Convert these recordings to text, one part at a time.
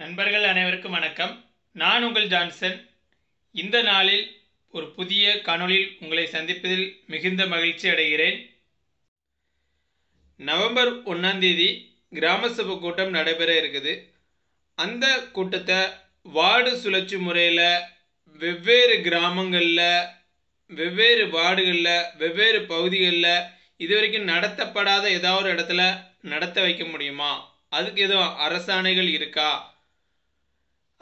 நண்பர்கள் அனைவருக்கும் வணக்கம். நான் உங்கள் ஜான்சன். இந்த நாளில் ஒரு புதிய காணொளியில் உங்களை சந்திப்பதில் மிகுந்த மகிழ்ச்சி அடைகிறேன். நவம்பர் ஒன்றாம் தேதி கிராம சபை கூட்டம் நடைபெற இருக்குது. அந்த கூட்டத்தை வார்டு சுழற்சி முறையில் வெவ்வேறு கிராமங்களில் வெவ்வேறு வார்டுகளில் வெவ்வேறு பகுதிகளில் இதுவரைக்கும் நடத்தப்படாத ஏதாவது இடத்துல நடத்த வைக்க முடியுமா? அதுக்கு எதுவும் அரசாணைகள் இருக்கா?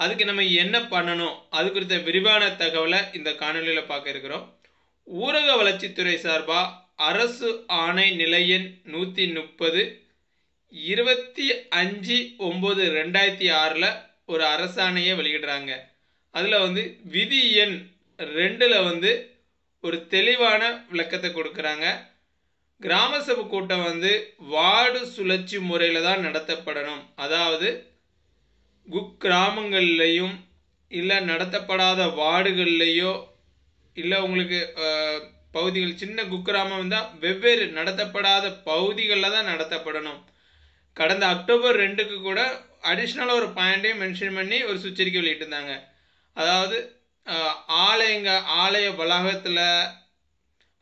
அதுக்கு நம்ம என்ன பண்ணணும்? அது குறித்த விரிவான தகவலை இந்த காணொலியில் பார்க்க இருக்கிறோம். ஊரக வளர்ச்சித்துறை சார்பாக அரசு ஆணை நிலையன் நூற்றி முப்பது இருபத்தி அஞ்சு ஒம்பது ரெண்டாயிரத்தி ஆறில் ஒரு அரசாணையை வெளியிடுறாங்க. அதில் வந்து விதி எண் ரெண்டில் வந்து ஒரு தெளிவான விளக்கத்தை கொடுக்குறாங்க. கிராம சபை கூட்டம் வந்து வார்டு சுழற்சி முறையில் தான் நடத்தப்படணும். அதாவது குக்கிராமங்கள்லையும் இல்லை நடத்தப்படாத வார்டுகள்லையோ இல்லை உங்களுக்கு பகுதிகள் சின்ன குக்கிராமம் இருந்தால் வெவ்வேறு நடத்தப்படாத பகுதிகளில் தான் நடத்தப்படணும். கடந்த அக்டோபர் ரெண்டுக்கு கூட அடிஷ்னலாக ஒரு பாயிண்ட்டையும் மென்ஷன் பண்ணி ஒரு சுச்சரிக்கை வெளியிட்டிருந்தாங்க. அதாவது ஆலயங்க ஆலய வளாகத்தில்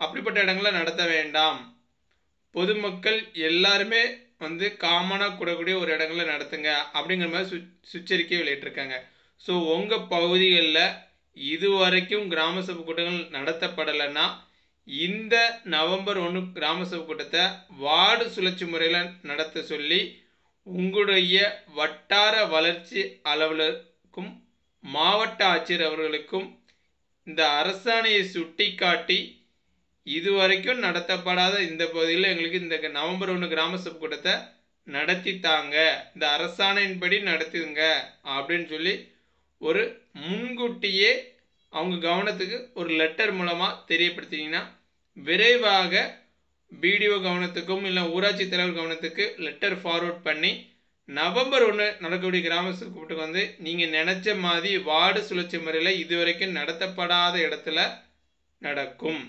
அப்படிப்பட்ட இடங்களில் நடத்த வேண்டாம். பொதுமக்கள் எல்லாருமே வந்து காமனாக கூடக்கூடிய ஒரு இடங்களில் நடத்துங்க அப்படிங்கிற மாதிரி சு சுச்சரிக்கை வெளியிட்டிருக்காங்க. ஸோ உங்கள் பகுதிகளில் இதுவரைக்கும் கிராம சபை கூட்டங்கள் நடத்தப்படலைன்னா இந்த நவம்பர் ஒன்று கிராம சபை கூட்டத்தை வார்டு சுழற்சி முறையில் நடத்த சொல்லி உங்களுடைய வட்டார வளர்ச்சி அலுவலருக்கும் மாவட்ட ஆட்சியர் அவர்களுக்கும் இந்த அரசாணையை இது இதுவரைக்கும் நடத்தப்படாத இந்த பகுதியில் எங்களுக்கு இந்த நவம்பர் ஒன்று கிராம சபை கூட்டத்தை நடத்தித்தாங்க இந்த அரசாணையின்படி நடத்துங்க அப்படின்னு சொல்லி ஒரு முன்கூட்டியே அவங்க கவனத்துக்கு ஒரு லெட்டர் மூலமாக தெரியப்படுத்தினீங்கன்னா விரைவாக பிடிஓ கவனத்துக்கும் இல்லை ஊராட்சி தலைவர் கவனத்துக்கு லெட்டர் ஃபார்வர்ட் பண்ணி நவம்பர் ஒன்று நடக்கக்கூடிய கிராம சபை கூட்டத்துக்கு வந்து நீங்கள் நினச்ச மாதிரி வார்டு சுழற்சி முறையில் இதுவரைக்கும் நடத்தப்படாத இடத்துல நடக்கும்.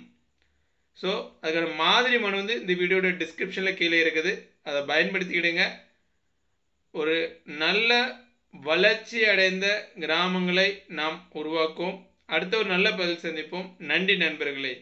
ஸோ அதுக்கான மாதிரி மனு வந்து இந்த வீடியோட டிஸ்கிரிப்ஷனில் கீழே இருக்குது. அதை பயன்படுத்திக்கிடுங்க. ஒரு நல்ல வளர்ச்சி அடைந்த கிராமங்களை நாம் உருவாக்குவோம். அடுத்த ஒரு நல்ல பதில் சந்திப்போம். நன்றி நண்பர்களே.